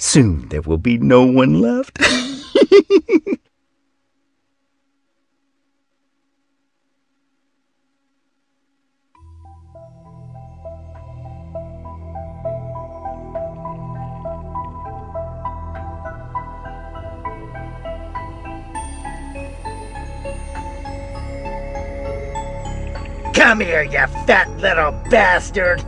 Soon there will be no one left. Come here, you fat little bastard!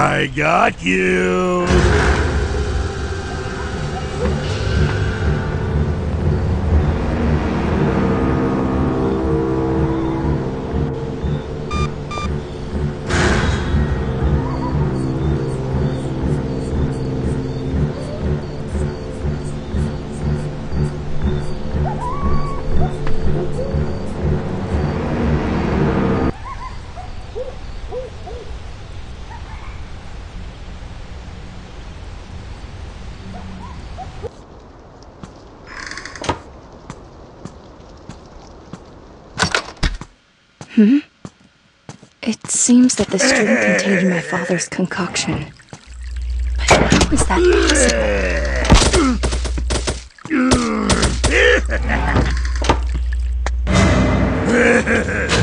I got you. Hmm? It seems that the string contained my father's concoction. But how is that possible?